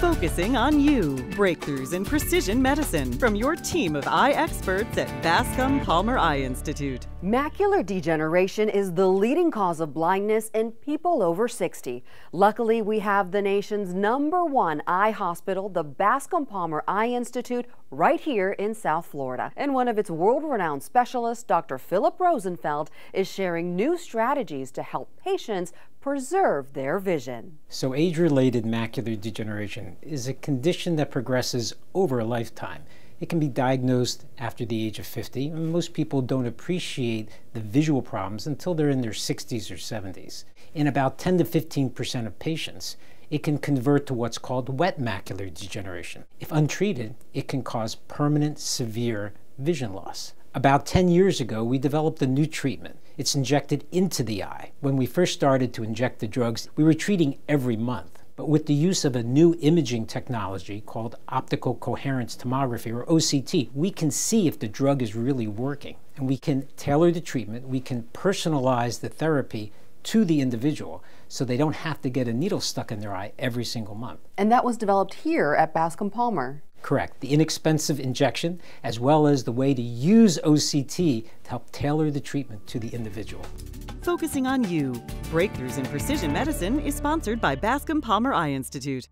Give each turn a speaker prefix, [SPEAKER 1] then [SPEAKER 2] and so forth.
[SPEAKER 1] Focusing on you. Breakthroughs in precision medicine from your team of eye experts at Bascom Palmer Eye Institute.
[SPEAKER 2] Macular degeneration is the leading cause of blindness in people over 60. Luckily, we have the nation's number one eye hospital, the Bascom Palmer Eye Institute, right here in South Florida. And one of its world-renowned specialists, Dr. Philip Rosenfeld, is sharing new strategies to help patients preserve their vision.
[SPEAKER 3] So age-related macular degeneration is a condition that progresses over a lifetime. It can be diagnosed after the age of 50. and Most people don't appreciate the visual problems until they're in their 60s or 70s. In about 10 to 15% of patients, it can convert to what's called wet macular degeneration. If untreated, it can cause permanent severe vision loss. About 10 years ago, we developed a new treatment. It's injected into the eye. When we first started to inject the drugs, we were treating every month. But with the use of a new imaging technology called optical coherence tomography, or OCT, we can see if the drug is really working. And we can tailor the treatment, we can personalize the therapy to the individual so they don't have to get a needle stuck in their eye every single month.
[SPEAKER 2] And that was developed here at Bascom Palmer.
[SPEAKER 3] Correct. The inexpensive injection, as well as the way to use OCT to help tailor the treatment to the individual.
[SPEAKER 1] Focusing on you. Breakthroughs in Precision Medicine is sponsored by Bascom Palmer Eye Institute.